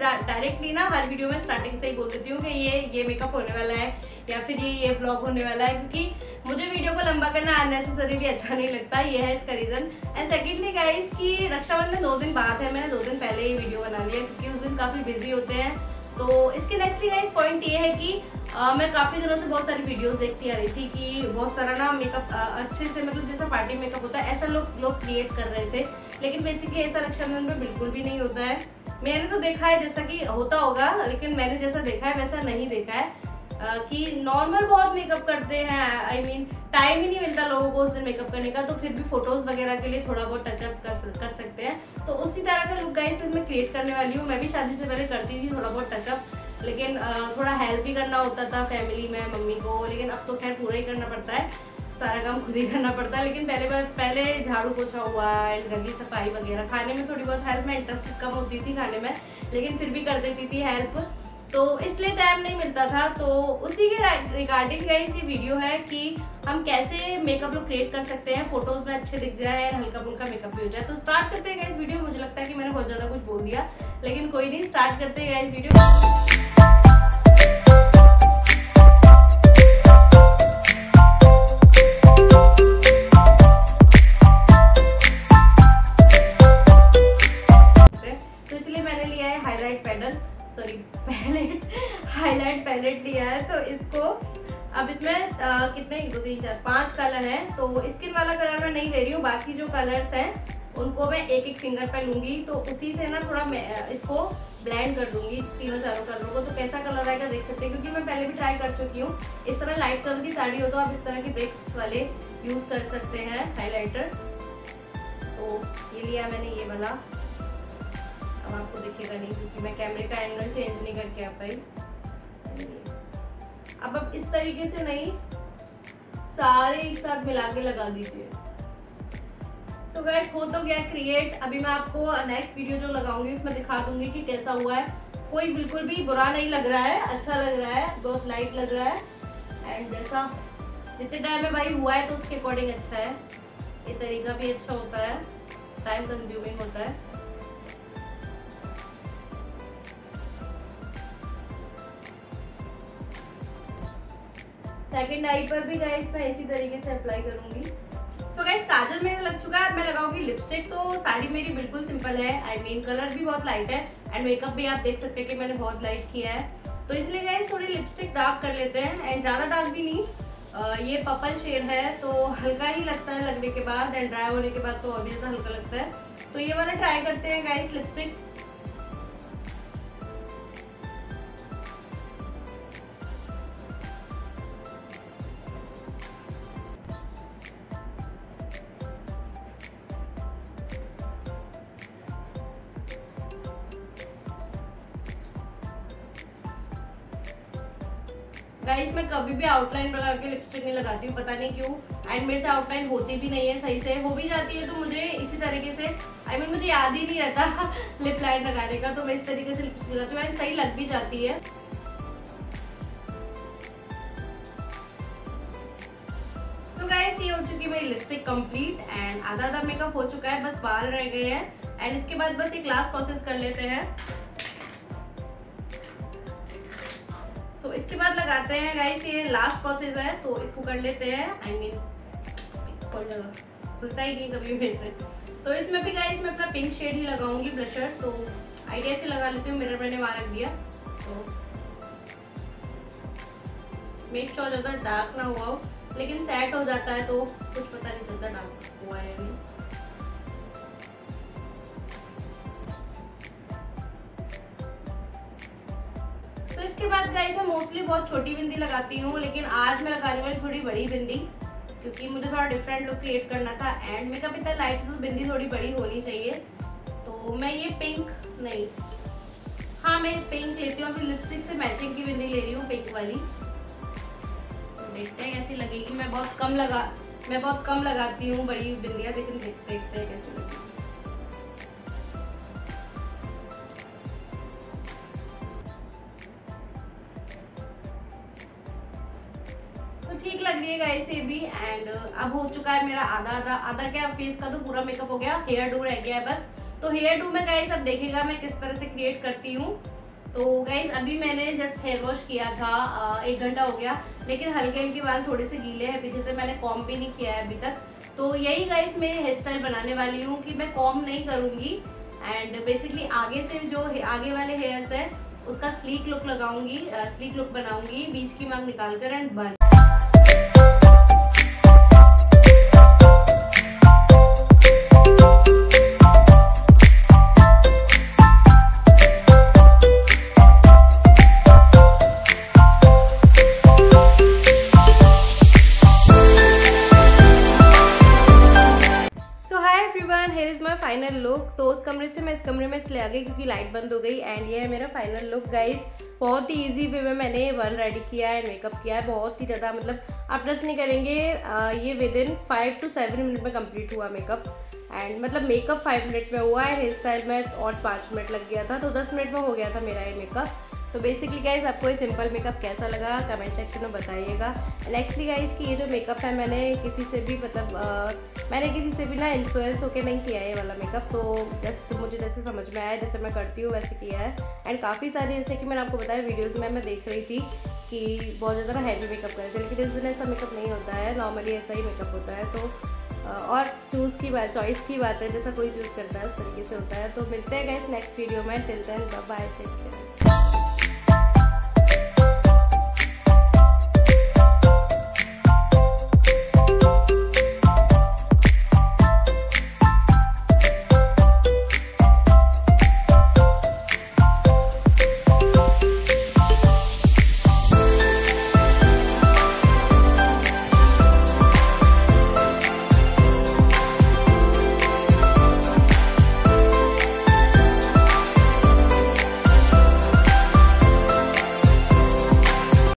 Directly ना हर video में starting से ही बोल देती हूँ कि ये ये मेकअप होने वाला है, या फिर ये ये ब्लॉग होने वाला है, क्योंकि मुझे वीडियो को लंबा करना अननेसेसरीली अच्छा नहीं लगता, ये है इसका रीज़न एंड सेकेंडली गाइस कि रक्षाबंधन दो दिन बाद है, मैंने दो दिन पहले ही वीडियो बना लिया, क्योंकि उस दिन काफ़ी बिज़ी होते हैं तो इसके नेक्स्ट ही गाइस पॉइंट ये है कि आ, मैं काफ़ी दिनों से बहुत सारी वीडियोस देखती आ रही थी कि बहुत सारा ना मेकअप अच्छे से मतलब जैसा पार्टी मेकअप होता है ऐसा लोग लोग क्रिएट कर रहे थे। लेकिन बेसिकली ऐसा रक्षाबंधन में बिल्कुल भी नहीं होता है। मैंने तो देखा है जैसा कि होता होगा लेकिन मैंने जैसा देखा है वैसा नहीं देखा है। आ, कि नॉर्मल बहुत मेकअप करते हैं आई मीन टाइम ही नहीं मिलता लोगों को उस दिन मेकअप करने का तो फिर भी फ़ोटोज़ वगैरह के लिए थोड़ा बहुत टचअप कर कर सकते हैं। तो उसी तरह का लुक गाइस मैं क्रिएट करने वाली हूँ। मैं भी शादी से पहले करती थी थोड़ा बहुत टचअप लेकिन थोड़ा हेल्प भी करना होता था फैमिली में, मम्मी को, लेकिन अब तो खैर पूरा ही करना पड़ता है। सारा काम खुद ही करना पड़ता है, लेकिन पहले बार, पहले झाड़ू पोछा हुआ एंड घर की सफ़ाई वगैरह, खाने में थोड़ी बहुत हेल्प में इंटरेस्ट कम होती थी खाने में, लेकिन फिर भी कर देती थी हेल्प तो इसलिए टाइम नहीं मिलता था तो उसी के रिगार्डिंग गई सी वीडियो है कि हम कैसे मेकअप लुक क्रिएट कर सकते हैं फ़ोटोज़ में अच्छे दिख जाए और हल्का फुल्का मेकअप भी हो जाए। तो स्टार्ट करते हैं इस वीडियो मुझे लगता है कि मैंने बहुत ज़्यादा कुछ बोल दिया, लेकिन कोई नहीं स्टार्ट करते हैं इस वीडियो तो इसलिए मैंने लिया है highlight paddle sorry palette highlight palette लिया है तो इसको अब इसमें आ, कितने दो तीन चार पाँच कलर हैं तो स्किन वाला कलर मैं नहीं ले रही हूँ बाकी जो कलर्स हैं उनको मैं एक एक फिंगर पे लूँगी तो उसी से ना थोड़ा मैं इसको ब्लेंड कर दूँगी तीनों चारों कलरों को तो कैसा कलर आएगा देख सकते हैं क्योंकि मैं पहले भी ट्राई कर चुकी हूँ इस तरह लाइट कलर की साड़ी हो तो आप इस तरह के ब्रेक्स वाले यूज़ कर सकते हैं हाईलाइटर तो ये लिया मैंने ये वाला। अब आपको दिखेगा नहीं, क्योंकि मैं कैमरे का एंगल चेंज नहीं करके आ पाई अब अब इस तरीके से नहीं, सारे एक साथ मिला के लगा दीजिए। तो गैस हो तो गया क्रिएट अभी मैं आपको नेक्स्ट वीडियो जो लगाऊँगी, उसमें दिखा दूँगी कि कैसा हुआ है। कोई बिल्कुल भी बुरा नहीं लग रहा है अच्छा लग रहा है, बहुत लाइट लग रहा है। एंड जैसा जितने टाइम में भाई हुआ है तो उसके अकॉर्डिंग अच्छा है। ये तरीका भी अच्छा होता है टाइम कंज्यूमिंग होता है। सेकेंड आई पर भी गाइस मैं इसी तरीके से अप्लाई करूँगी। सो गाइस काजल मेरा लग चुका है मैं लगाऊँगी लिपस्टिक तो साड़ी मेरी बिल्कुल सिंपल है आई मीन कलर भी बहुत लाइट है एंड मेकअप भी आप देख सकते हैं कि मैंने बहुत लाइट किया है। तो इसलिए गाइस थोड़ी लिपस्टिक डार्क कर लेते हैं एंड ज़्यादा डार्क भी नहीं। आ, ये पर्पल शेड है तो हल्का ही लगता है लगने के बाद एंड ड्राई होने के बाद तो ज़्यादा हल्का लगता है। तो ये वाला ट्राई करते हैं गाइस लिपस्टिक गाइस मैं कभी भी आउटलाइन बना के लिपस्टिक नहीं लगाती हूँ पता नहीं क्यों। एंड मेरे से आउटलाइन होती भी नहीं है सही से हो भी जाती है तो मुझे इसी तरीके से आई I मीन mean, मुझे याद ही नहीं रहता लिप लाइन लगाने का तो मैं इस तरीके से लिपस्टिक लगाती हूँ एंड सही लग भी जाती है। सो गाइस ये हो चुकी मेरी लिपस्टिक कंप्लीट एंड आधा आधा मेकअप हो चुका है बस बाल रह गए हैं एंड इसके बाद बस एक लास्ट प्रोसेस कर लेते हैं। तो इसके बाद लगाते हैं गाइस ये लास्ट प्रोसेस है तो इसको कर लेते हैं आई मीन खुलता ही नहीं कभी मेरे से। तो इसमें भी गाइस मैं अपना पिंक शेड ही लगाऊँगी ब्लशर तो आइडिया से लगा लेती हूँ मेरा मैंने वहाँ रख दिया। तो मेक श्योर ज़्यादा डार्क ना हुआ हो लेकिन सेट हो जाता है तो कुछ पता नहीं चलता डार्क इसके बाद गाइस मैं मोस्टली बहुत छोटी बिंदी लगाती हूँ, लेकिन आज मैं लगाने वाली थोड़ी बड़ी बिंदी, क्योंकि मुझे थोड़ा डिफरेंट लुक क्रिएट करना था एंड मेकअप इतना लाइट तो बिंदी थोड़ी बड़ी होनी चाहिए। तो मैं ये पिंक नहीं हाँ मैं पिंक लेती हूँ, अभी लिपस्टिक से मैचिंग की बिंदी ले रही हूँ पिंक वाली। तो देखते हैं कैसी लगेगी। मैं बहुत कम लगा, मैं बहुत कम लगाती हूँ बड़ी बिंदियाँ, लेकिन देखते देखते हैं कैसी लगेगी। ठीक लग रही है गाइस ये भी। एंड अब हो चुका है मेरा आधा आधा आधा क्या फेस का तो पूरा मेकअप हो गया। हेयर डू रह गया है बस। तो हेयर डू में गाइस अब देखेगा मैं किस तरह से क्रिएट करती हूँ। तो गाइज़ अभी मैंने जस्ट हेयर वॉश किया था एक घंटा हो गया। लेकिन हल्के हल्के बाल थोड़े से गीले हैं पीछे से मैंने कॉम भी नहीं किया है अभी तक। तो यही गाइज़ मैं हेयर स्टाइल बनाने वाली हूँ कि मैं कॉम नहीं करूँगी। एंड बेसिकली आगे से जो आगे वाले हेयर्स है, उसका स्लीक लुक लगाऊँगी स्लीक लुक बनाऊँगी, बीच की मांग निकाल कर एंड बन आ गई क्योंकि लाइट बंद हो गई एंड ये है मेरा फाइनल लुक गाइज़ बहुत ही इजी वे में मैंने वन रेडी किया है मेकअप किया है. बहुत ही ज़्यादा मतलब आप ट्रस्ट नहीं करेंगे. ये within five to seven minute में कंप्लीट हुआ मेकअप एंड मतलब मेकअप फाइव मिनट में हुआ है. हेयर स्टाइल में और पाँच मिनट लग गया था. तो दस मिनट में हो गया था मेरा ये मेकअप तो बेसिकली गाइज़ आपको ये सिंपल मेकअप कैसा लगा? कमेंट सेक्शन में बताइएगा। नेक्स्टली गाइज़ की ये जो मेकअप है, मैंने किसी से भी मतलब मैंने किसी से भी ना इन्फ्लुएंस होकर नहीं किया है ये वाला मेकअप तो जस्ट मुझे जैसे समझ में आया, जैसे मैं करती हूँ, वैसे किया है। एंड काफ़ी सारी जैसे कि मैंने आपको बताया वीडियोज़ में मैं देख रही थी कि बहुत ज़्यादा ना हैवी मेकअप करे थे लेकिन इस दिन ऐसा मेकअप नहीं होता है नॉर्मली ऐसा ही मेकअप होता है। तो और चूज़ की बात चॉइस की बात है, जैसा कोई चूज़ करता है, उस तरीके से होता है। तो मिलते हैं गैस नेक्स्ट वीडियो में। Till then bye take care